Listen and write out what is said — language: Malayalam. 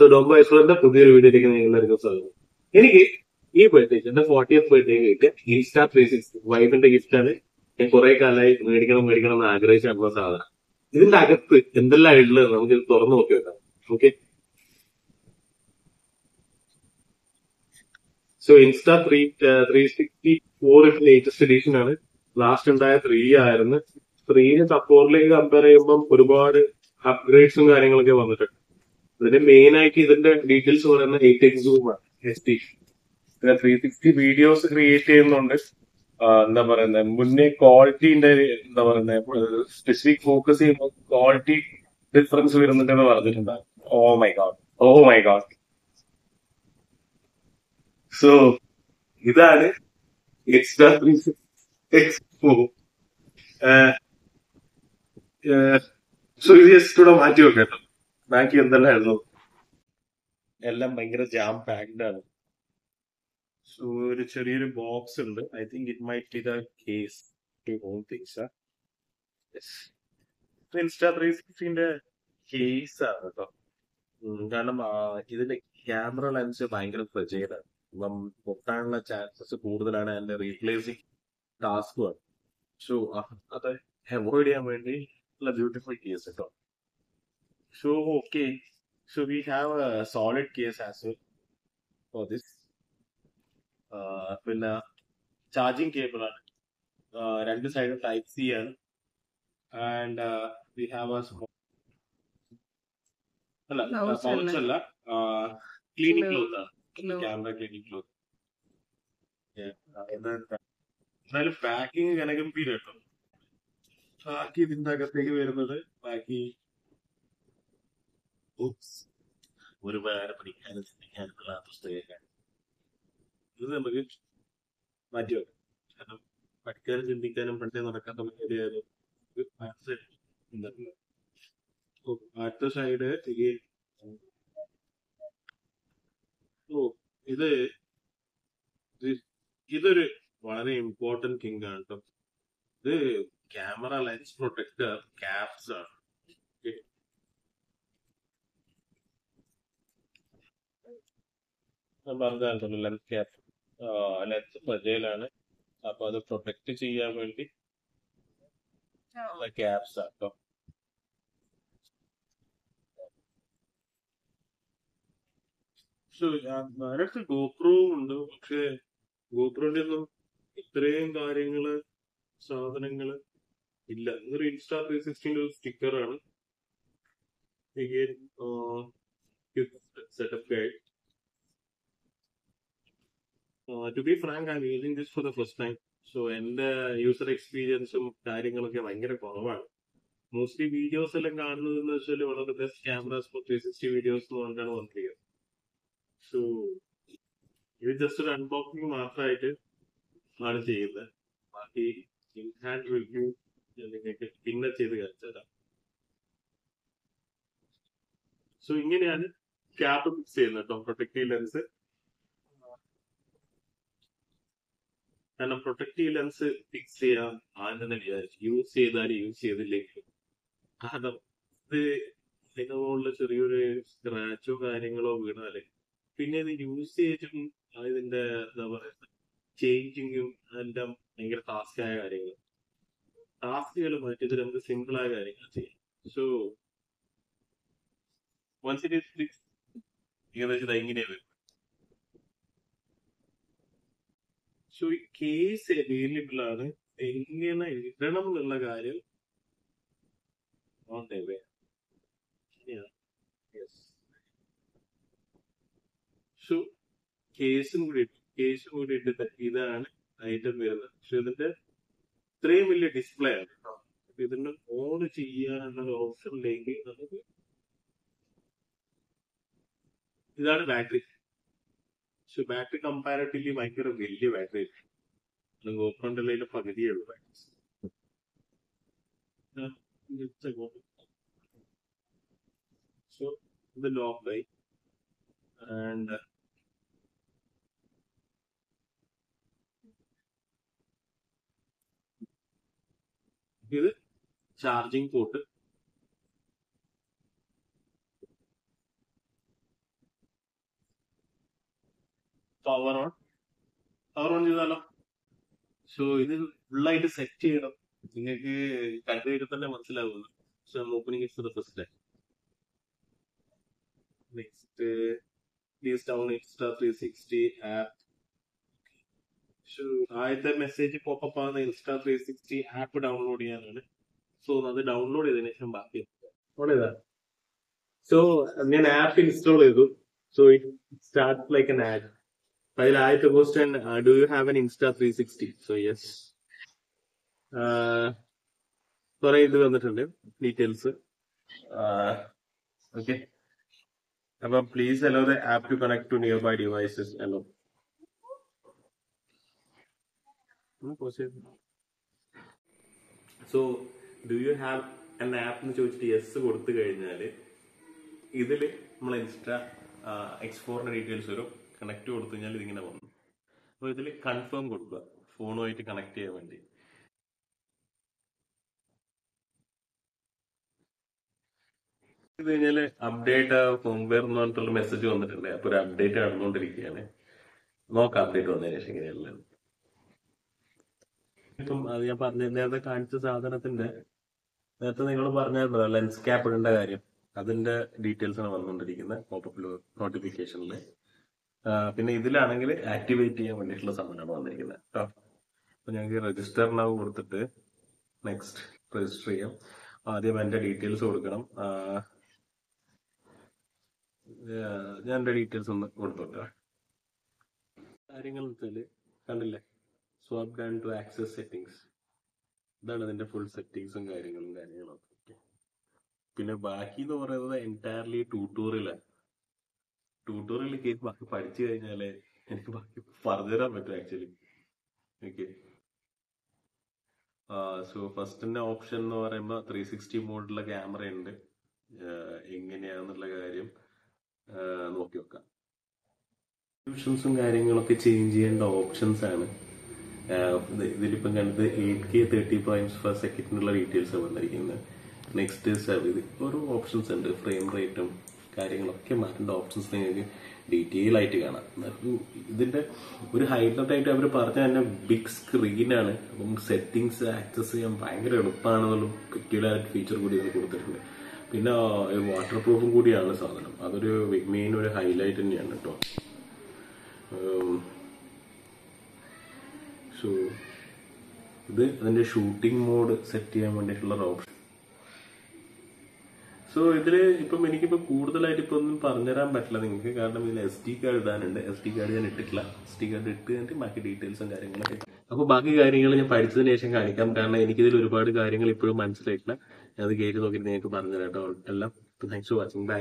സോ ഡോംബോ എക്സ്പ്ലോറിന്റെ പുതിയൊരു വീഡിയോയിലേക്ക് നിങ്ങൾ എല്ലാവർക്കും സ്വാഗതം. എനിക്ക് ഈ ബർത്ത്ഡേ എന്റെ ഫോർട്ടിയത്ത് ബർത്ത്ഡേ കിട്ടിയ ഇൻസ്റ്റാ ത്രീ സിക്സ്റ്റി വൈഫിന്റെ ഗിഫ്റ്റ് ആണ്. ഞാൻ കുറെ കാലമായി മേടിക്കണം മേടിക്കണം എന്ന് ആഗ്രഹിച്ചിട്ടുള്ള സാധനം. ഇതിന്റെ അകത്ത് എന്തെല്ലാം ഉള്ളത് നമുക്ക് ഇത് തുറന്നു നോക്കി വെക്കാം. Okay so Insta three three sixty four latest edition ആണ്. ലാസ്റ്റ് ഉണ്ടായ ത്രീ ആയിരുന്നു. ത്രീന് സപ്പോർട്ടിലേക്ക് കമ്പയർ ചെയ്യുമ്പോൾ ഒരുപാട് അപ്ഗ്രേഡ്സും കാര്യങ്ങളൊക്കെ വന്നിട്ടുണ്ട്. ഇതിന്റെ മെയിൻ ആയിട്ട് ഇതിന്റെ ഡീറ്റെയിൽസ് പറയുന്ന എയ്റ്റ് എക്സ് സൂം ആണ്. S T three sixty videos create ചെയ്യുന്നുണ്ട്. എന്താ പറയുന്നത് മുന്നേ ക്വാളിറ്റിന്റെ എന്താ പറയുന്നത് സ്പെസിഫിക് ഫോക്കസ് ചെയ്യുമ്പോൾ ക്വാളിറ്റി ഡിഫറൻസ് വരുന്നുണ്ടെന്ന് പറഞ്ഞിട്ടുണ്ട് ഓ my God oh my God so ഇതാണ് എക്സ്ട്രാ ത്രീ എക്സ് സോ ഇത് ജസ്റ്റ് കൂടെ മാറ്റി വെക്കട്ടോ. ബാക്കി എന്തെല്ലാം എല്ലാം ഭയങ്കര ജാം പാക്ഡ് ആണ്. സോ ഒരു ചെറിയൊരു ബോക്സ് ഉണ്ട്. I think it might be the case things Insta three സിക്സ്റ്റിന്റെ case ആണ് കേട്ടോ കാരണം ഇതിന്റെ ക്യാമറ ലെൻസ് ഭയങ്കര പ്രജയിലാണ് അപ്പം പൊട്ടാനുള്ള ചാൻസസ് കൂടുതലാണ് അതിന്റെ റീപ്ലേസിങ് ടാസ്ക് ടാസ്കുമാണ് സോ അത് അവോയ്ഡ് ചെയ്യാൻ വേണ്ടി ബ്യൂട്ടിഫുൾ കേസ് കേട്ടോ so okay so we have a solid case as well for this പിന്നെ ചാർജിങ് കേബിൾ ആണ്. രണ്ട് സൈഡും ടൈപ്പ് സി ആണ്. ആൻഡ് വി ഹാവ് എ അല്ല പൗച്ച് അല്ല. Cleaning Glove. ക്ലോത്ത് ആണ്. ക്യാമറ ക്ലീനിങ് ക്ലോത്ത് എന്നാലും പാക്കിങ് കനഗംഭീരം കേട്ടോ. ബാക്കി ഇതിന്റെ അകത്തേക്ക് വരുന്നത് ബാക്കി oops, ഒരുപാട് പഠിക്കാനും ചിന്തിക്കാനുള്ള പുസ്തകങ്ങൾ. ഇത് നമുക്ക് മാറ്റി കാരണം പഠിക്കാനും ചിന്തിക്കാനും പണ്ടേ നടക്കാൻ ഓ, അടുത്ത ഓ ഇത് ഇതൊരു വളരെ ഇമ്പോർട്ടന്റ് തിങ് ആണ് കേട്ടോ ഇത് ക്യാമറ ലെൻസ് പ്രൊട്ടക്ടർ ക്യാപ്സ് ആണ് Okay. ഞാൻ പറഞ്ഞല്ലോ ലെൻസ് ക്യാപ്പ് ലെൻസ് പ്രജയിലാണ് അപ്പൊ അത് പ്രൊട്ടക്ട് ചെയ്യാൻ വേണ്ടി ക്യാപ്സ് ആട്ടോ നേരത്തെ ഗോപ്രവും ഉണ്ട്. പക്ഷെ ഗോപ്രോന്റെ ഒന്നും ഇത്രയും കാര്യങ്ങൾ സാധനങ്ങൾ ഇല്ല. ഇതൊരു ഇൻസ്റ്റാ ത്രീ സിക്സ്റ്റിന്റെ ഒരു സ്റ്റിക്കറാണ് setup guide to be frank I using this for the first time so എന്റെ യൂസർ എക്സ്പീരിയൻസും കാര്യങ്ങളൊക്കെ ഭയങ്കര കുറവാണ്. മോസ്റ്റ്ലി വീഡിയോസ് എല്ലാം കാണുന്നത് എന്ന് വെച്ചാൽ വളരെ best cameras for three sixty videos എന്ന് പറഞ്ഞിട്ടാണ് വന്നിരിക്കുന്നത്. സോ ഇത് ജസ്റ്റ് ഒരു അൺബോക്സിംഗ് മാത്രമായിട്ട് ആണ് ചെയ്യുന്നത്. ബാക്കി ഇൻ ഹാൻഡ് റിവ്യൂ നിങ്ങൾക്ക് പിന്നെ ചെയ്ത് കാണിച്ചുതരാം. സോ ഇങ്ങനെയാണ് ക്യാപ്പ് ഫിക്സ് ചെയ്യുന്നത് കേട്ടോ. പ്രൊട്ടക്റ്റീവ് ലെൻസ് കാരണം പ്രൊട്ടക്റ്റീവ് ലെൻസ് ഫിക്സ് ചെയ്യാം ആദ്യം വിചാരിച്ചു. യൂസ് ചെയ്താൽ യൂസ് ചെയ്തില്ലെങ്കിൽ കാരണം ഇത് ഇതിന്റെ മുകളിൽ ചെറിയൊരു സ്ക്രാച്ചോ കാര്യങ്ങളോ വീണാൽ പിന്നെ ഇത് യൂസ് ചെയ്തിട്ടും ഇതിന്റെ എന്താ പറയുക ചേഞ്ചിങ്ങും എല്ലാം ഭയങ്കര ആയ കാര്യങ്ങൾ ടാസ്കുകൾ മാറ്റിയത് നമുക്ക് ആയ കാര്യങ്ങൾ ചെയ്യാം. So once it is fix ഏകദേശം ഇത് എങ്ങനെയാ വരും സോ ഈ കേസ് അവൈലബിൾ ആണ് എങ്ങനെ ഇടണം എന്നുള്ള കാര്യം സോ കേസും കൂടി കേസും കൂടി ഇട്ടിട്ട് ഇതാണ് ഐറ്റം വരുന്നത്. പക്ഷെ ഇതിന്റെ ഇത്രയും വലിയ ഡിസ്പ്ലേ ആണ് ഇതിന്റെ ഓൺ ചെയ്യാനുള്ള ഓപ്ഷൻ ഇല്ലെങ്കിൽ നമുക്ക് ഇതാണ് ബാറ്ററി പക്ഷെ ബാറ്ററി കമ്പാരിറ്റീവ്ലി ഭയങ്കര വലിയ ബാറ്ററി ഗോപ്രോന്റെ അതിന്റെ പകുതിയേ ഉള്ളൂ ബാറ്ററി സോ ഇത് ലോക്ക് ആയി ആൻഡ് ഇത് charging port power on power on ചെയ്താലോ സോ ഇത് ഫുള്ളായിട്ട് സെറ്റ് ചെയ്യണം. നിങ്ങൾക്ക് കണ്ടു കഴിഞ്ഞാൽ തന്നെ മനസ്സിലാവുന്നു so opening is the first next please down Insta three sixty app ആദ്യത്തെ മെസ്സേജ് പോപ്പപ്പ് ആവുന്ന Insta three sixty app download ചെയ്യാനാണ്. സോ അത് ഡൗൺലോഡ് ചെയ്തതിനു ശേഷം ബാക്കി സോ ഞാൻ ആപ്പ് ഇൻസ്റ്റാൾ ചെയ്തു. So it start like an ad അതിൽ ആദ്യത്തെ question do you have an Insta three sixty so yes കുറെ ഇത് വന്നിട്ടുണ്ട്. ഡീറ്റെയിൽസ് ഓക്കെ അപ്പൊ please allow the app to connect to nearby devices allow so do you have an app എന്ന് ചോദിച്ചിട്ട് യെസ് കൊടുത്തു കഴിഞ്ഞാൽ ഇതിൽ നമ്മൾ ഇൻസ്റ്റാ എക്സ്പോറിന്റെ ഡീറ്റെയിൽസ് വരും. കണക്ട് കൊടുത്തു കഴിഞ്ഞാൽ ഇതിങ്ങനെ വന്നു. അപ്പൊ ഇതിൽ കൺഫേം കൊടുക്കുക. ഫോണുമായിട്ട് കണക്ട് ചെയ്യാൻ വേണ്ടി. ഇത് കഴിഞ്ഞാൽ അപ്ഡേറ്റ് ഫോംവെയർ എന്ന് പറഞ്ഞിട്ടുള്ള മെസ്സേജ് വന്നിട്ടുണ്ട്. അപ്പൊ ഒരു അപ്ഡേറ്റ് നടന്നുകൊണ്ടിരിക്കുകയാണ്. നോക്കാം അപ്ഡേറ്റ് വന്നതിന് ശേഷം എങ്ങനെയല്ല ഇപ്പം അത് ഞാൻ പറഞ്ഞ നേരത്തെ കാണിച്ച സാധനത്തിന്റെ നേരത്തെ നിങ്ങൾ പറഞ്ഞായിരുന്നല്ലോ ലെൻസ് ക്യാപ്പ് ഇടേണ്ട കാര്യം. അതിന്റെ ഡീറ്റെയിൽസ് ആണ് വന്നുകൊണ്ടിരിക്കുന്നത്. പോപ്പപ്പ് നോട്ടിഫിക്കേഷനിൽ പിന്നെ ഇതിലാണെങ്കിൽ ആക്ടിവേറ്റ് ചെയ്യാൻ വേണ്ടിയിട്ടുള്ള സമയമാണ് വന്നിരിക്കുന്നത് കേട്ടോ അപ്പൊ ഞങ്ങൾക്ക് രജിസ്റ്റർ നവ് കൊടുത്തിട്ട് നെക്സ്റ്റ് രജിസ്റ്റർ ചെയ്യാം. ആദ്യം എന്റെ ഡീറ്റെയിൽസ് കൊടുക്കണം. ഞാൻ എന്റെ ഡീറ്റെയിൽസ് ഒന്ന് കൊടുത്തോട്ടെ. കാര്യങ്ങൾ വെച്ചാൽ കണ്ടില്ലേ? Swap down to access settings ഇതാണ് ഇതിന്റെ ഫുൾ സെറ്റിംഗ്സും കാര്യങ്ങളും കാര്യങ്ങളും പിന്നെ ബാക്കി എന്ന് പറയുന്നത് എന്റയർലി ട്യൂട്ടോറിയലാണ് ട്യൂട്ടോറിയൽ കേസ് ബാക്കി പഠിച്ചു കഴിഞ്ഞാലേ എനിക്ക് ബാക്കി പറഞ്ഞുതരാൻ പറ്റും ആക്ച്വലി ഓക്കെ സോ ഫസ്റ്റിന്റെ ഓപ്ഷൻ എന്ന് പറയുമ്പോൾ ത്രീ സിക്സ്റ്റി മോഡിലുള്ള ക്യാമറ ഉണ്ട്. എങ്ങനെയാന്നുള്ള കാര്യം നോക്കി വെക്കാം. ഓപ്ഷൻസും കാര്യങ്ങളൊക്കെ ചേഞ്ച് ചെയ്യേണ്ട ഓപ്ഷൻസ് ആണ്. ഇതിലിപ്പം കണ്ടത് eight K thirty points per സെക്കൻഡിനുള്ള details വന്നിരിക്കുന്നത്. നെക്സ്റ്റ് ഇത് ഓരോ ഓപ്ഷൻസ് ഉണ്ട്. ഫ്രെയിം റേറ്റും കാര്യങ്ങളൊക്കെ മാറ്റേണ്ട ഓപ്ഷൻസ് നിങ്ങൾക്ക് ഡീറ്റെയിൽ ആയിട്ട് കാണാം. ഇതിന്റെ ഒരു ഹൈലൈറ്റ് ആയിട്ട് അവർ പറഞ്ഞ തന്നെ ബിഗ് സ്ക്രീനാണ് അപ്പം സെറ്റിങ്സ് ആക്സസ് ചെയ്യാൻ ഭയങ്കര എളുപ്പമാണെന്നുള്ള പെക്യുലാരിറ്റി ഫീച്ചർ കൂടി ഇതിന് കൊടുത്തിട്ടുണ്ട്. പിന്നെ വാട്ടർ പ്രൂഫും കൂടിയാണ് സാധനം. അതൊരു മെയിൻ ഒരു ഹൈലൈറ്റ് തന്നെയാണ് കേട്ടോ സോ ഇത് അതിന്റെ ഷൂട്ടിംഗ് മോഡ് സെറ്റ് ചെയ്യാൻ വേണ്ടിയിട്ടുള്ള ഓപ്ഷൻ സോ ഇതിൽ ഇപ്പം എനിക്കിപ്പോ കൂടുതലായിട്ട് ഇപ്പൊ ഒന്നും പറഞ്ഞുതരാൻ പറ്റില്ല നിങ്ങൾക്ക്. കാരണം ഇതിൽ എസ് ഡി കാർഡ് ഇടാനുണ്ട്. എസ് ഡി കാർഡ് ഞാൻ ഇട്ടിട്ടില്ല. എസ് ഡി കാർഡ് ഇട്ട് കഴിഞ്ഞിട്ട് ബാക്കി ഡീറ്റെയിൽസും കാര്യങ്ങളൊക്കെ അപ്പൊ ബാക്കി കാര്യങ്ങൾ ഞാൻ പഠിച്ചതിന് ശേഷം കാണിക്കാം. കാരണം എനിക്കിതിൽ ഒരുപാട് കാര്യങ്ങൾ ഇപ്പോഴും മനസ്സിലായിട്ടില്ല. അത് കയറ്റി നോക്കിയിട്ട് നിങ്ങൾക്ക് പറഞ്ഞുതരാം കേട്ടോ. എല്ലാം. Thanks for watching bye